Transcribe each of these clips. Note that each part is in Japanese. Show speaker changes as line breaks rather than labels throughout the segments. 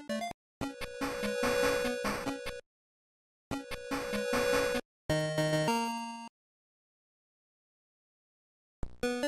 you you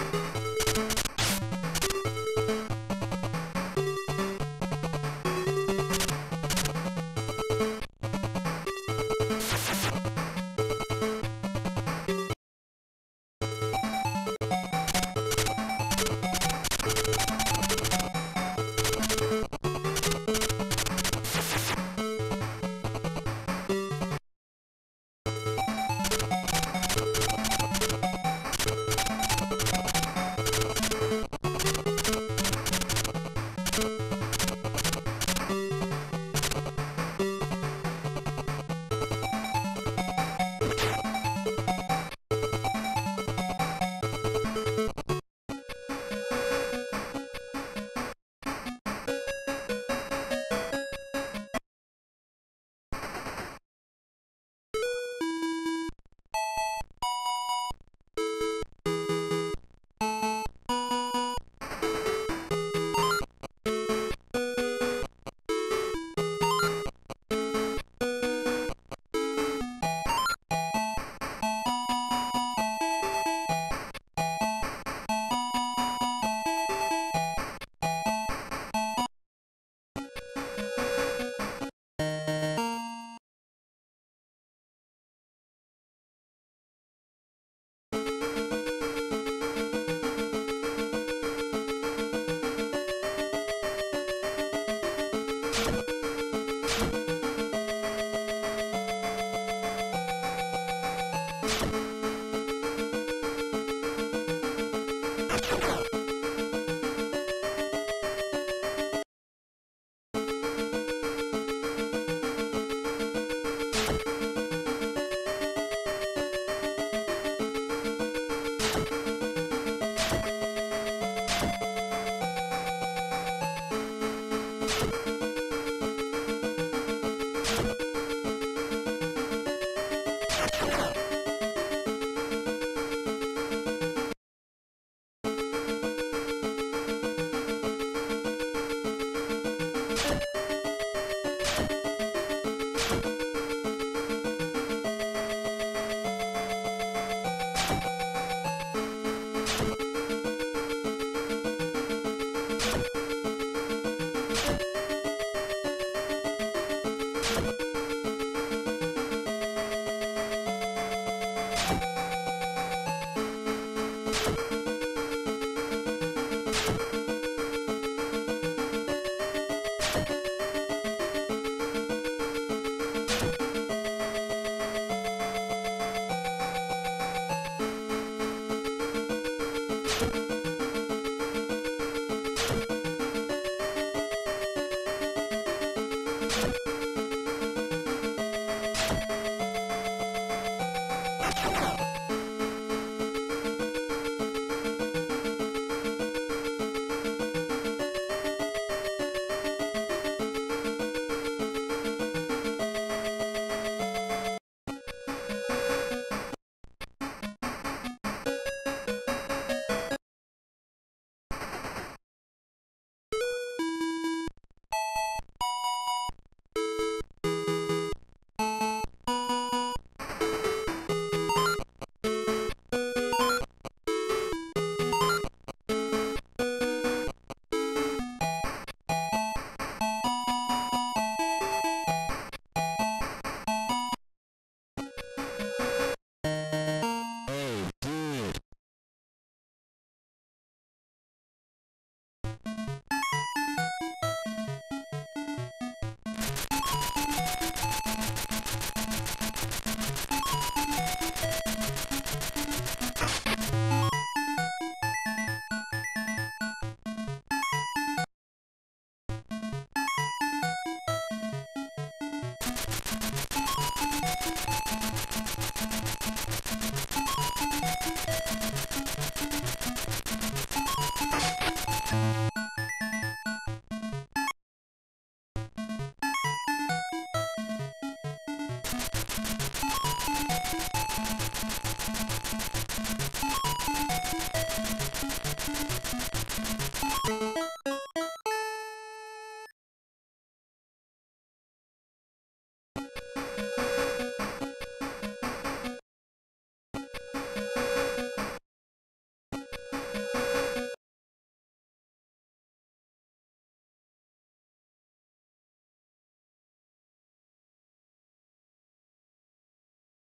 Thank you.